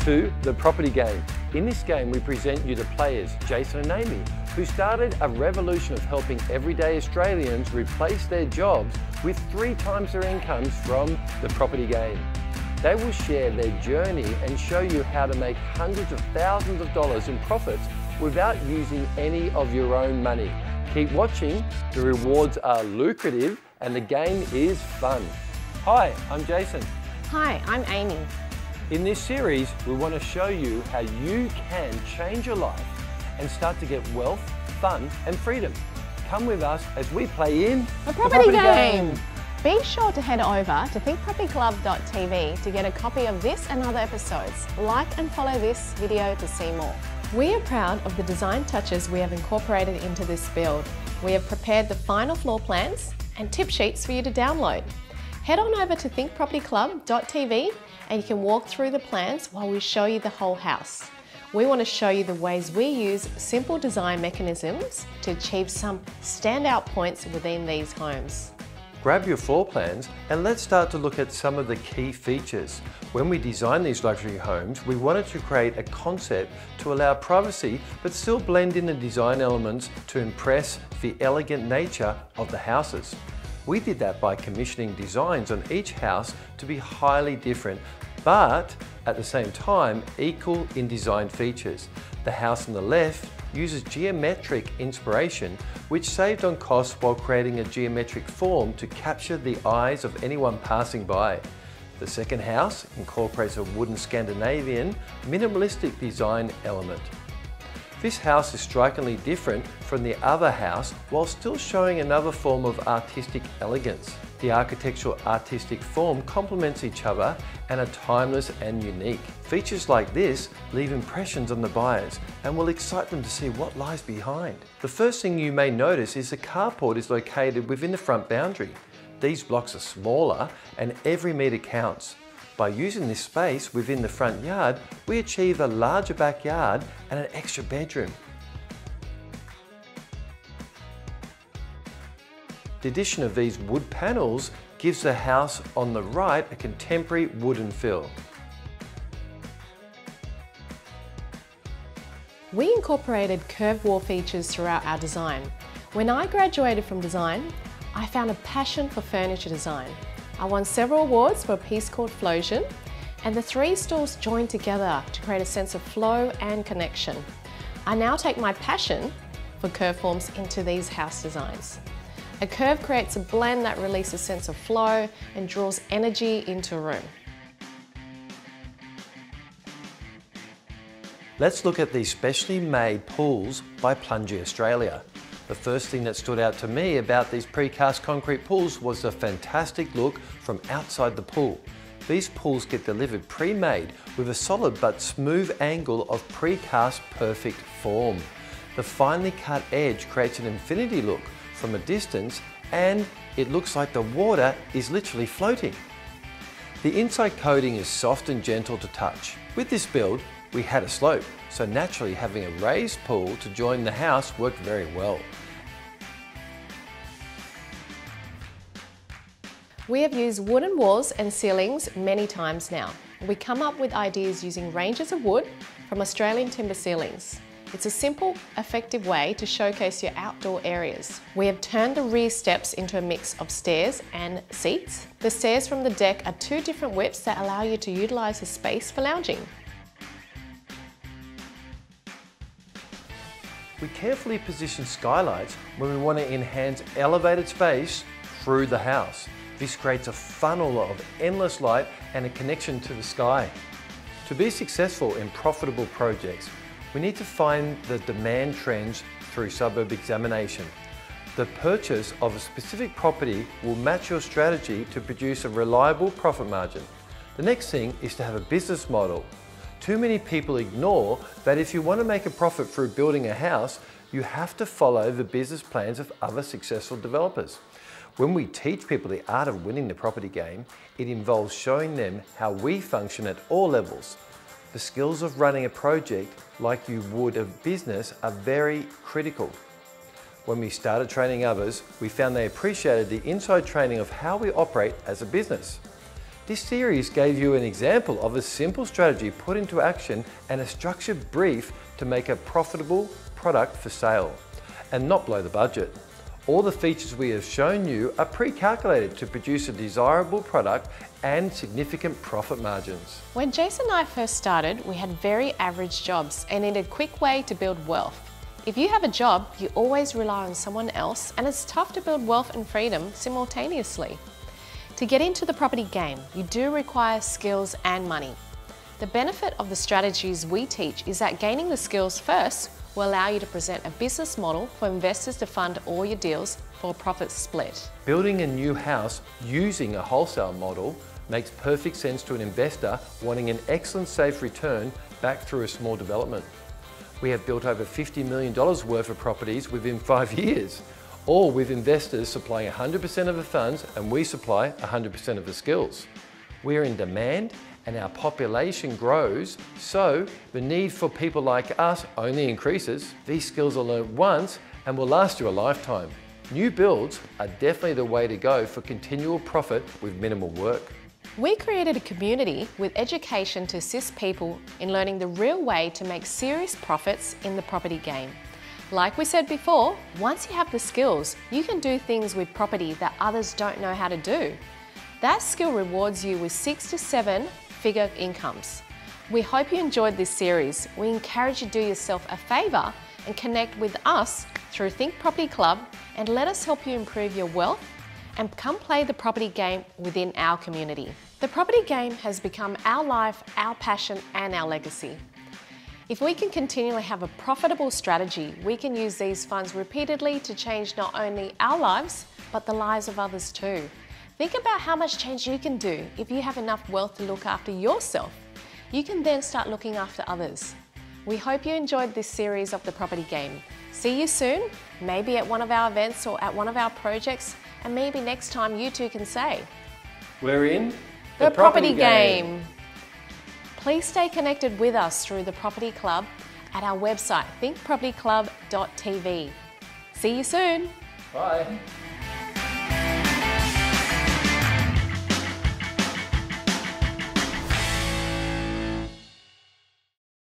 to The Property Game. In this game, we present you the players, Jason and Amy, who started a revolution of helping everyday Australians replace their jobs with three times their incomes from the property game. They will share their journey and show you how to make hundreds of thousands of dollars in profits without using any of your own money. Keep watching, the rewards are lucrative and the game is fun. Hi, I'm Jason. Hi, I'm Amy. In this series, we want to show you how you can change your life and start to get wealth, fun and freedom. Come with us as we play in the property, the property game. game. Be sure to head over to thinkpropertyclub.tv to get a copy of this and other episodes. Like and follow this video to see more. We are proud of the design touches we have incorporated into this build. We have prepared the final floor plans and tip sheets for you to download. Head on over to thinkpropertyclub.tv and you can walk through the plans while we show you the whole house. We want to show you the ways we use simple design mechanisms to achieve some standout points within these homes. Grab your floor plans and let's start to look at some of the key features. When we designed these luxury homes, we wanted to create a concept to allow privacy but still blend in the design elements to impress the elegant nature of the houses. We did that by commissioning designs on each house to be highly different but at the same time equal in design features. The house on the left uses geometric inspiration, which saved on costs while creating a geometric form to capture the eyes of anyone passing by. The second house incorporates a wooden Scandinavian minimalistic design element. This house is strikingly different from the other house while still showing another form of artistic elegance. The architectural artistic form complements each other and are timeless and unique. Features like this leave impressions on the buyers and will excite them to see what lies behind. The first thing you may notice is the carport is located within the front boundary. These blocks are smaller and every metre counts. By using this space within the front yard, we achieve a larger backyard and an extra bedroom. The addition of these wood panels gives the house on the right a contemporary wooden feel. We incorporated curved wall features throughout our design. When I graduated from design, I found a passion for furniture design. I won several awards for a piece called Flosion, and the three stalls joined together to create a sense of flow and connection. I now take my passion for curve forms into these house designs. A curve creates a blend that releases a sense of flow and draws energy into a room. Let's look at these specially made pools by Plungie Australia. The first thing that stood out to me about these precast concrete pools was the fantastic look from outside the pool. These pools get delivered pre-made with a solid but smooth angle of precast perfect form. The finely cut edge creates an infinity look from a distance and it looks like the water is literally floating. The inside coating is soft and gentle to touch. With this build, we had a slope, so naturally having a raised pool to join the house worked very well. We have used wooden walls and ceilings many times now. We come up with ideas using ranges of wood from Australian timber ceilings. It's a simple, effective way to showcase your outdoor areas. We have turned the rear steps into a mix of stairs and seats. The stairs from the deck are two different widths that allow you to utilise the space for lounging. We carefully position skylights when we want to enhance elevated space through the house. This creates a funnel of endless light and a connection to the sky. To be successful in profitable projects, we need to find the demand trends through suburb examination. The purchase of a specific property will match your strategy to produce a reliable profit margin. The next thing is to have a business model. Too many people ignore that if you want to make a profit through building a house, you have to follow the business plans of other successful developers. When we teach people the art of winning the property game, it involves showing them how we function at all levels. The skills of running a project like you would a business are very critical. When we started training others, we found they appreciated the inside training of how we operate as a business. This series gave you an example of a simple strategy put into action and a structured brief to make a profitable product for sale and not blow the budget. All the features we have shown you are pre-calculated to produce a desirable product and significant profit margins. When Jason and I first started, we had very average jobs and needed a quick way to build wealth. If you have a job, you always rely on someone else and it's tough to build wealth and freedom simultaneously. To get into the property game, you do require skills and money. The benefit of the strategies we teach is that gaining the skills first will allow you to present a business model for investors to fund all your deals for a profit split. Building a new house using a wholesale model makes perfect sense to an investor wanting an excellent safe return back through a small development. We have built over $50 million worth of properties within five years, all with investors supplying 100% of the funds and we supply 100% of the skills. We are in demand and our population grows, so the need for people like us only increases. These skills are learned once and will last you a lifetime. New builds are definitely the way to go for continual profit with minimal work. We created a community with education to assist people in learning the real way to make serious profits in the property game. Like we said before, once you have the skills, you can do things with property that others don't know how to do. That skill rewards you with six to seven figure incomes. We hope you enjoyed this series. We encourage you to do yourself a favour and connect with us through Think Property Club and let us help you improve your wealth and come play the property game within our community. The property game has become our life, our passion and our legacy. If we can continually have a profitable strategy, we can use these funds repeatedly to change not only our lives, but the lives of others too. Think about how much change you can do if you have enough wealth to look after yourself. You can then start looking after others. We hope you enjoyed this series of The Property Game. See you soon, maybe at one of our events or at one of our projects, and maybe next time you two can say, We're in The, the property, property game. game. Please stay connected with us through the Property Club at our website, thinkpropertyclub.tv. See you soon. Bye.